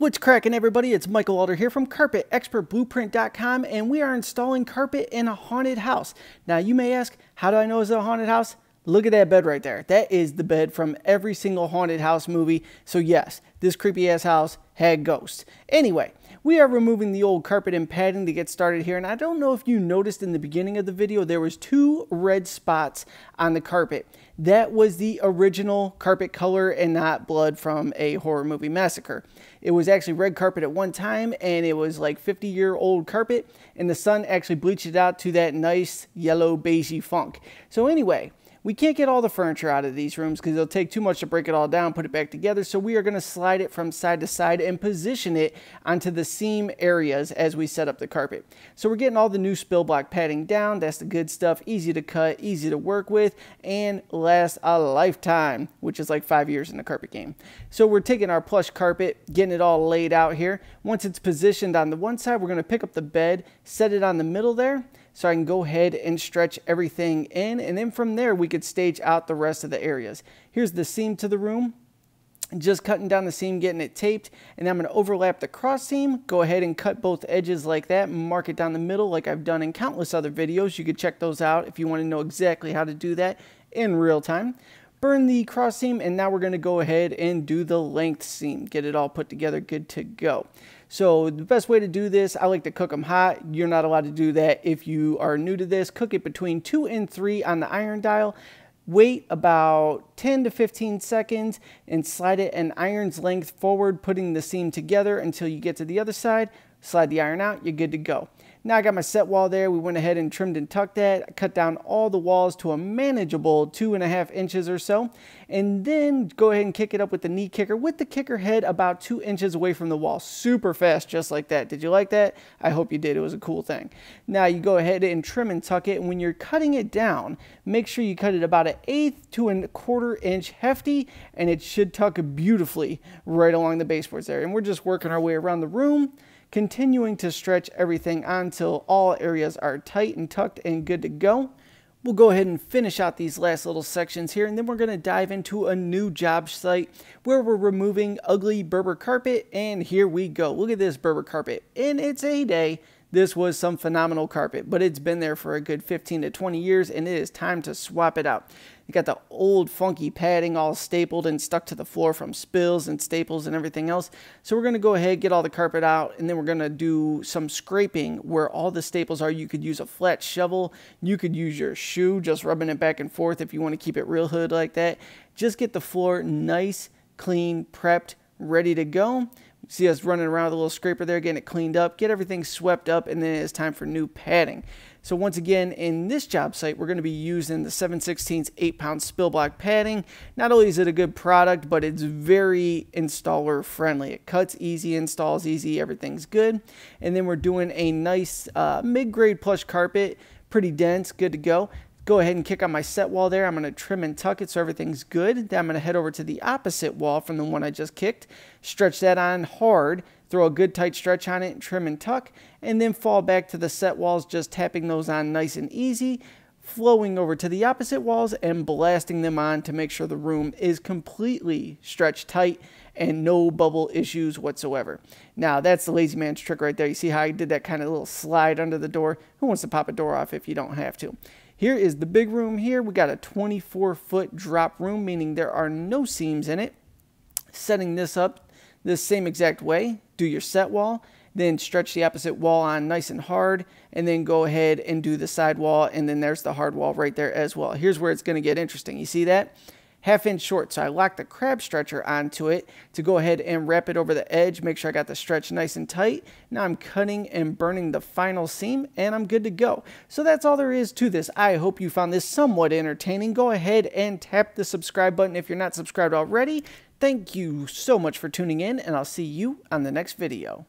What's cracking, everybody? It's Michael Alder here from CarpetExpertBlueprint.com, and we are installing carpet in a haunted house. Now, you may ask, how do I know it's a haunted house? Look at that bed right there. That is the bed from every single haunted house movie. So, yes, this creepy ass house had ghosts. Anyway, we are removing the old carpet and padding to get started here. And I don't know if you noticed in the beginning of the video, there was two red spots on the carpet. That was the original carpet color and not blood from a horror movie massacre. It was actually red carpet at one time and it was like 50 year old carpet and the sun actually bleached it out to that nice yellow beigey funk. So anyway, we can't get all the furniture out of these rooms because it'll take too much to break it all down, put it back together. So we are going to slide it from side to side and position it onto the seam areas as we set up the carpet. So we're getting all the new spill block padding down. That's the good stuff. Easy to cut, easy to work with, and lasts a lifetime, which is like five years in the carpet game. So we're taking our plush carpet, getting it all laid out here. Once it's positioned on the one side, we're going to pick up the bed, set it on the middle there so I can go ahead and stretch everything in. And then from there, we could stage out the rest of the areas. Here's the seam to the room. Just cutting down the seam, getting it taped. And I'm going to overlap the cross seam. Go ahead and cut both edges like that. Mark it down the middle like I've done in countless other videos. You could check those out if you want to know exactly how to do that in real time burn the cross seam and now we're going to go ahead and do the length seam get it all put together good to go so the best way to do this, I like to cook them hot. You're not allowed to do that if you are new to this. Cook it between 2 and 3 on the iron dial. Wait about 10 to 15 seconds and slide it an iron's length forward, putting the seam together until you get to the other side. Slide the iron out, you're good to go. Now I got my set wall there. We went ahead and trimmed and tucked that. I cut down all the walls to a manageable two and a half inches or so. And then go ahead and kick it up with the knee kicker with the kicker head about two inches away from the wall. Super fast, just like that. Did you like that? I hope you did. It was a cool thing. Now you go ahead and trim and tuck it. And when you're cutting it down, make sure you cut it about an eighth to a quarter inch hefty. And it should tuck beautifully right along the baseboards there. And we're just working our way around the room continuing to stretch everything until all areas are tight and tucked and good to go. We'll go ahead and finish out these last little sections here and then we're going to dive into a new job site where we're removing ugly Berber carpet and here we go. Look at this Berber carpet. In its heyday, this was some phenomenal carpet, but it's been there for a good 15 to 20 years and it is time to swap it out. You got the old funky padding all stapled and stuck to the floor from spills and staples and everything else. So we're going to go ahead, get all the carpet out, and then we're going to do some scraping where all the staples are. You could use a flat shovel. You could use your shoe, just rubbing it back and forth if you want to keep it real hood like that. Just get the floor nice, clean, prepped, ready to go. See us running around with a little scraper there, getting it cleaned up, get everything swept up, and then it's time for new padding. So once again, in this job site, we're going to be using the 7 16 8 pound spill block padding. Not only is it a good product, but it's very installer friendly. It cuts easy, installs easy, everything's good. And then we're doing a nice uh, mid-grade plush carpet, pretty dense, good to go go ahead and kick on my set wall there. I'm going to trim and tuck it so everything's good. Then I'm going to head over to the opposite wall from the one I just kicked, stretch that on hard, throw a good tight stretch on it, trim and tuck, and then fall back to the set walls, just tapping those on nice and easy, flowing over to the opposite walls and blasting them on to make sure the room is completely stretched tight and no bubble issues whatsoever. Now, that's the lazy man's trick right there. You see how I did that kind of little slide under the door? Who wants to pop a door off if you don't have to? Here is the big room here. We got a 24 foot drop room, meaning there are no seams in it. Setting this up the same exact way, do your set wall, then stretch the opposite wall on nice and hard, and then go ahead and do the side wall, and then there's the hard wall right there as well. Here's where it's going to get interesting. You see that? Half inch short. So I locked the crab stretcher onto it to go ahead and wrap it over the edge, make sure I got the stretch nice and tight. Now I'm cutting and burning the final seam and I'm good to go. So that's all there is to this. I hope you found this somewhat entertaining. Go ahead and tap the subscribe button if you're not subscribed already. Thank you so much for tuning in and I'll see you on the next video.